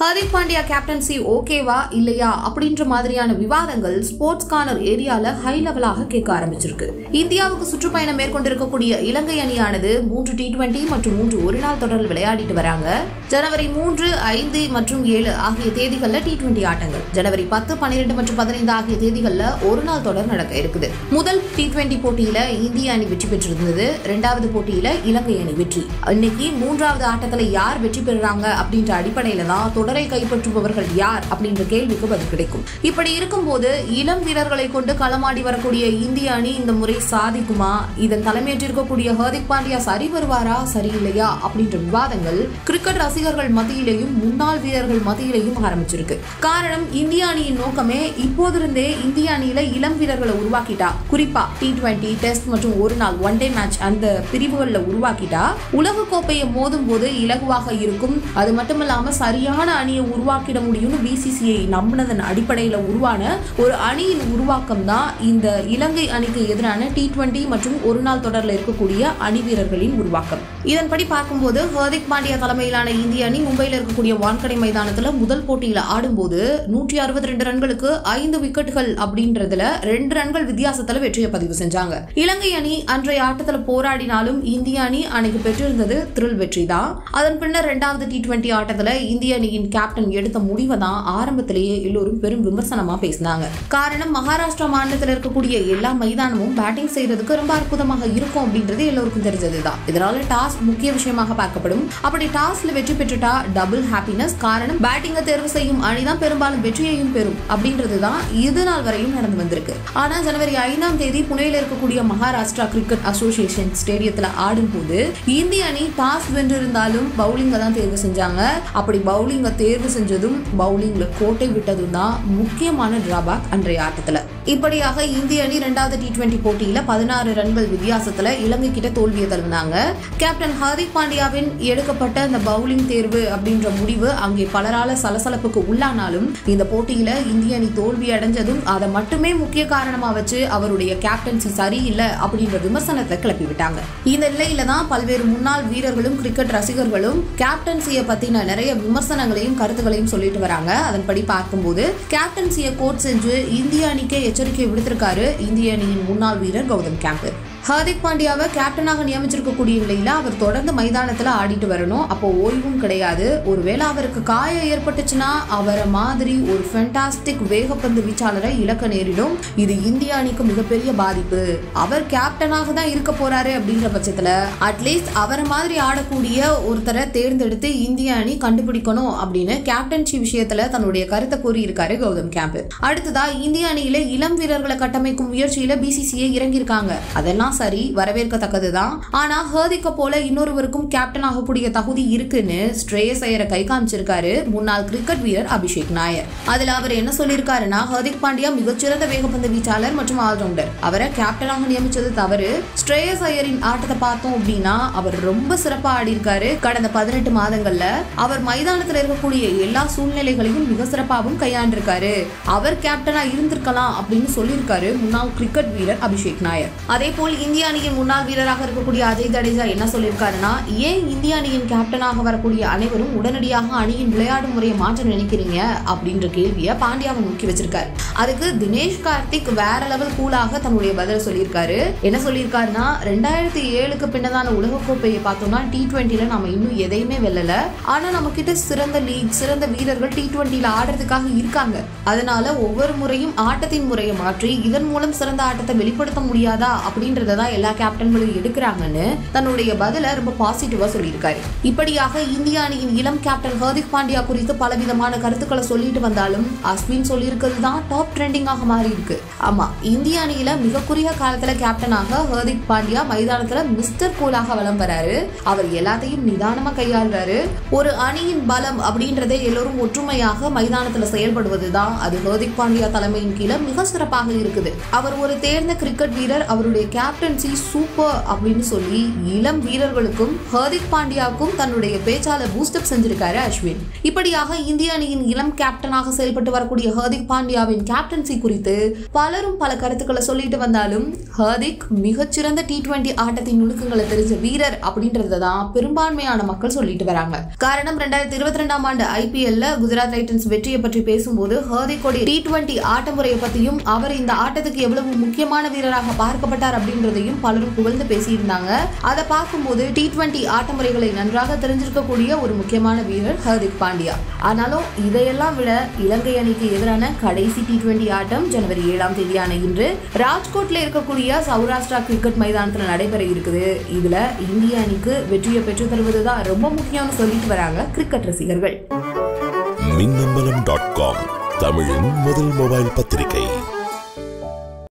Hardik Pandya captaincy ஓகேவா இல்லையா அப்படின்ற மாதிரியான விவாதங்கள் ஸ்போர்ட்ஸ் கார்னர் ஏரியால ஹை லெவலாக கேட்க ஆரம்பிச்சிருக்கு. இந்தியாவுக்கு சுற்றுப்பயணம் மேற்கொண்டிருக்கக்கூடிய இலங்கை அணியானது மூன்று டி டுவெண்டி மற்றும் மூன்று ஒருநாள் தொடரில் விளையாடிட்டு வராங்க. ஜனவரி மூன்று ஐந்து மற்றும் ஏழு ஆகிய தேதிகளில் டி டுவெண்டி ஆட்டங்கள். ஜனவரி பத்து பன்னிரெண்டு மற்றும் பதினைந்து ஆகிய தேதிகளில் ஒரு நாள் தொடர் நடக்க இருக்குது. முதல் டி டுவெண்டி போட்டியில இந்திய அணி வெற்றி பெற்றிருந்தது. இரண்டாவது போட்டியில இலங்கை அணி வெற்றி. இன்னைக்கு மூன்றாவது ஆட்டத்தில் யார் வெற்றி பெறுறாங்க அப்படின்ற அடிப்படையில தான் தொடரை கைப்பற்றுபவர்கள் யார் அப்படின்ற கேள்விக்கு பதில் கிடைக்கும். இப்படி இருக்கும்போது இளம் வீரர்களை கொண்டு களமாடி வரக்கூடிய இந்திய அணி இந்த முறை சாதிக்குமா? இதன் தலைமையேற்றிருக்கக்கூடிய ஹர்திக் பாண்டியா சரி வருவாரா சரியில்லையா அப்படின்ற விவாதங்கள் கிரிக்கெட் ரசிகர்கள் மத்தியிலேயும் முன்னாள் வீரர்கள் மத்தியிலேயும் ஆரம்பிச்சிருக்கு. காரணம் இந்திய அணியின் நோக்கமே இப்போதிருந்தே இந்திய அணியில இளம் வீரர்களை உருவாக்கிட்டா. குறிப்பா டி டுவெண்டி டெஸ்ட் மற்றும் ஒரு நாள் ஒன் டே மேட்ச் அந்த பிரிவுகளில் உருவாக்கிட்டா. உலக கோப்பையை மோதும் போது இலகுவாக இருக்கும். அது மட்டும் இல்லாம சரியான அணியை உருவாக்கிட முடியும்னு பிசிசிஐ நம்பினதன் அடிப்படையில் உருவான ஒரு அணியின் உருவாக்கம் தான் இந்த இலங்கை அணிக்கு எதிரான டி டுவெண்டி மற்றும் ஒரு நாள் தொடரில் இருக்கக்கூடிய அணி வீரர்களின் உருவாக்கம். இதன்படி பார்க்கும்போது ஹர்திக் பாண்டியா தலைமையிலான இந்திய அணி மும்பையில் இருக்கக்கூடிய வான்கடை மைதானத்தில் முதல் போட்டியில் ஆடும்போது நூற்றி அறுபத்தி ரெண்டு ரன்களுக்கு ஐந்து விக்கெட்டுகள் அப்படின்றதுல ரெண்டு ரன்கள் வித்தியாசத்தில் வெற்றியை பதிவு செஞ்சாங்க. இலங்கை அணி அன்றைய ஆட்டத்தில் போராடினாலும் இந்திய அணி அன்னைக்கு பெற்றிருந்தது த்ரில் வெற்றி தான் அதன் பின்னர் இரண்டாவது டி டுவெண்டி ஆட்டத்தில் இந்திய அணியின் கேப்டன் எடுத்த முடிவை தான் ஆரம்பத்திலேயே எல்லோரும் பெரும் விமர்சனமா பேசினாங்க. காரணம் மகாராஷ்டிரா மாநிலத்தில் இருக்கக்கூடிய எல்லா மைதானமும் பேட்டிங் செய்யறதுக்கு ரொம்ப அற்புதமாக இருக்கும் அப்படின்றது எல்லோருக்கும் தெரிஞ்சதுதான். இதனால டாஸ் முக்கிய விஷயமாக பார்க்கப்படும். அப்படி டாஸ்ல வெற்றி பெற்றுட்டா டபுள் ஹாப்பினஸ் காரணம் பேட்டிங்கை தேர்வு செய்யும் அணிதான் பெரும்பாலும் வெற்றியையும் பெறும் அப்படின்றது தான் இது நாள் வரையும் நடந்து வந்திருக்கு. ஆனா ஜனவரி ஐந்தாம் தேதி புனேல இருக்கக்கூடிய மகாராஷ்டிரா கிரிக்கெட் அசோசியேஷன் ஸ்டேடியத்துல ஆடும்போது இந்திய அணி டாஸ் வென்றிருந்தாலும் பவுலிங்கை தான் தேர்வு செஞ்சாங்க. அப்படி பவுலிங்கை தேர்வு செஞ்சதும் பவுலிங்கில் கோட்டை விட்டதும் தான் முக்கியமான டிராபேக் அன்றைய ஆட்டத்தில். இப்படியாக இந்திய அணி இரண்டாவது டி டுவெண்டி போட்டியில பதினாறு ரன்கள் வித்தியாசத்துல இலங்கை கிட்ட தோல்வியை தழுவினாங்க. கேப்டன் ஹார்திக் பாண்டியாவின் எடுக்கப்பட்ட அந்த பவுலிங் தேர்வு அப்படின்ற முடிவு அங்கே பலரால சலசலப்புக்கு உள்ளானாலும் இந்த போட்டியில இந்திய அணி தோல்வி அடைஞ்சதும் அதை மட்டுமே முக்கிய காரணமா வச்சு அவருடைய கேப்டன்சி சரியில்லை அப்படின்ற விமர்சனத்தை கிளப்பி விட்டாங்க. இந்த நிலையில தான் பல்வேறு முன்னாள் வீரர்களும் கிரிக்கெட் ரசிகர்களும் கேப்டன்சியை பத்தின நிறைய விமர்சனங்களையும் கருத்துக்களையும் சொல்லிட்டு வராங்க. அதன்படி பார்க்கும்போது கேப்டன்சியை கோட் செஞ்சு இந்திய அணிக்கே எச்சரிக்கை விடுத்திருக்காரு இந்திய அணியின் முன்னாள் வீரர் கௌதம் கேம்பர் ஹார்திக் பாண்டியாவை கேப்டனாக நியமிச்சிருக்கக்கூடிய நிலையில் அவர் தொடர்ந்து மைதானத்தில் ஆடிட்டு வரணும். அப்போ ஓய்வும் கிடையாது. ஒருவேளை அவருக்கு காயம் ஏற்பட்டுச்சுன்னா அவரை மாதிரி ஒரு ஃபென்டாஸ்டிக் வேகப்பந்து வீச்சாளரை இழக்க நேரிடும். இது இந்திய அணிக்கு மிகப்பெரிய பாதிப்பு. அவர் கேப்டனாக தான் இருக்க போறாரு அப்படின்ற பட்சத்தில் அட்லீஸ்ட் அவரை மாதிரி ஆடக்கூடிய ஒருத்தரை தேர்ந்தெடுத்து இந்திய அணி கண்டுபிடிக்கணும் அப்படின்னு கேப்டன்ஷி விஷயத்துல தன்னுடைய கருத்தை கூறியிருக்காரு கௌதம் கேம்பு அடுத்ததா இந்திய அணியில இளம் வீரர்களை கட்டமைக்கும் முயற்சியில பிசிசிஐ இறங்கியிருக்காங்க. அதெல்லாம் சரி வரவேற்கத்தக்கதுதான். ஆனா ஹர்திக்க போல இன்னொருவருக்கும் கேப்டன் ஆகக்கூடிய தகுதி இருக்குன்னு ஸ்ட்ரேயஸ் ஐயரை கை காமிச்சிருக்காரு முன்னாள் கிரிக்கெட் வீரர் அபிஷேக் நாயர். அதுல அவர் என்ன சொல்லியிருக்காருன்னா ஹர்திக் பாண்டியா மிகச்சிறந்த வேகப்பந்து வீச்சாளர் மற்றும் ஆல்ரவுண்டர் அவரை கேப்டனாக நியமிச்சது தவறு. ஸ்ட்ரேயஸ் ஐயரின் ஆட்டத்தை பார்த்தோம் அப்படின்னா அவர் ரொம்ப சிறப்பா ஆடி இருக்காரு கடந்த பதினெட்டு மாதங்கள்ல அவர் மைதானத்துல இருக்கக்கூடிய எல்லா சூழ்நிலைகளையும் மிக சிறப்பாகவும் கையாண்டிருக்காரு. அவர் கேப்டனா இருந்திருக்கலாம் அப்படின்னு சொல்லியிருக்காரு முன்னாள் கிரிக்கெட் வீரர் அபிஷேக் நாயர். அதே போல் இந்திய அணியின் முன்னாள் வீரராக இருக்கக்கூடிய அஜய் ஜடேஜா என்ன சொல்லியிருக்காருன்னா ஏன் இந்திய அணியின் கேப்டனாக வரக்கூடிய அனைவரும் உடனடியாக அணியின் விளையாடும் முறையை மாற்ற நினைக்கிறீங்க? அப்படின்ற கேள்வியை பாண்டியாவை நோக்கி வச்சிருக்காரு. அதுக்கு தினேஷ் கார்த்திக் வேற லெவல் கூலாக தன்னுடைய பதில் சொல்லியிருக்காரு. என்ன சொல்லியிருக்காருன்னா ரெண்டாயிரத்தி ஏழுக்கு பின்னதான உலகக்கோப்பையை பார்த்தோம்னா டி டுவெண்ட்டில நம்ம இன்னும் எதையுமே வெல்லல. ஆனா நம்ம கிட்ட சிறந்த லீக் சிறந்த வீரர்கள் டி டுவெண்ட்டில ஆடுறதுக்காக இருக்காங்க. அதனால ஒவ்வொரு முறையும் ஆட்டத்தின் முறையை மாற்றி இதன் மூலம் சிறந்த ஆட்டத்தை வெளிப்படுத்த முடியாதா? அப்படின்றது தான் எல்லா கேப்டன்களும் எடுக்கிறாங்கன்னு தன்னுடைய பதில ரொம்ப பாசிட்டிவா சொல்லியிருக்காரு. இப்படியாக இந்திய அணியின் இளம் கேப்டன் ஹர்திக் பாண்டியா குறித்து பலவிதமான கருத்துக்களை சொல்லிட்டு வந்தாலும் அஸ்வின் சொல்லியிருக்கிறது தான் டாப் ட்ரெண்டிங்காக மாறி இருக்கு. ஆமா இந்திய அணியில மிக குறுகிய காலத்துல கேப்டனாக ஹர்திக் பாண்டியா மைதானத்துல மிஸ்டர் கூலாக வலம் வராரு. அவர் எல்லாத்தையும் நிதானமா கையாளுறாரு. ஒரு அணியின் பலம் அப்படின்றதே எல்லோரும் ஒற்றுமையாக மைதானத்துல செயல்படுவதுதான். அது ஹர்திக் பாண்டியா தலைமையின் கீழே மிக சிறப்பாக இருக்குது. அவர் ஒரு தேர்ந்த கிரிக்கெட் வீரர். அவருடைய கேப்டன் கேப்டன்சி சூப்பர் அப்படின்னு சொல்லி இளம் வீரர்களுக்கும் ஹர்திக் பாண்டியாவுக்கும் தன்னுடைய பேச்சால பூஸ்டப் செஞ்சிருக்காரு அஸ்வின். இப்படியாக இந்திய அணியின் இளம் கேப்டனாக செயல்பட்டு வரக்கூடிய ஹர்திக் பாண்டியாவின் கேப்டன்சி குறித்து பலரும் பல கருத்துக்களை சொல்லிட்டு வந்தாலும் ஹர்திக் மிகச்சிறந்த டி டுவெண்டி ஆட்டத்தின் நுணுக்கங்களை தெரிஞ்ச வீரர் அப்படின்றத தான் பெரும்பான்மையான மக்கள் சொல்லிட்டு வராங்க. காரணம் ரெண்டாயிரத்தி இருபத்தி ரெண்டாம் ஆண்டு ஐபிஎல்ல குஜராத் டைட்டன்ஸ் வெற்றியை பற்றி பேசும்போது ஹர்திக்கோடைய டி டுவெண்டி ஆட்ட முறையை பத்தியும் அவர் இந்த ஆட்டத்துக்கு எவ்வளவு முக்கியமான வீரராக பார்க்கப்பட்டார் அப்படின்றதையும் பலரும் புகழ்ந்து பேசியிருந்தாங்க. அதை பார்க்கும்போது டி டுவெண்டி ஆட்ட முறைகளை நன்றாக தெரிஞ்சிருக்கக்கூடிய ஒரு முக்கியமான வீரர் ஹர்திக் பாண்டியா. ஆனாலும் இதையெல்லாம் விட இலங்கை அணிக்கு எதிரான கடைசி டி டுவெண்டி ஆட்டம் ஜனவரி ஏழாம் தேதியான இன்று ராஜ்கோட்ல இருக்கக்கூடிய சௌராஷ்டிரா கிரிக்கெட் மைதானத்தில் நடைபெற இருக்குது. இதுல இந்திய அணிக்கு வெற்றியை பெற்று தருவதுதான் ரொம்ப முக்கியம்னு சொல்லிட்டு வராங்க கிரிக்கெட் ரசிகர்கள். மின்னம்பலம் டாட் காம் தமிழின் முதல் மொபைல் பத்திரிகை.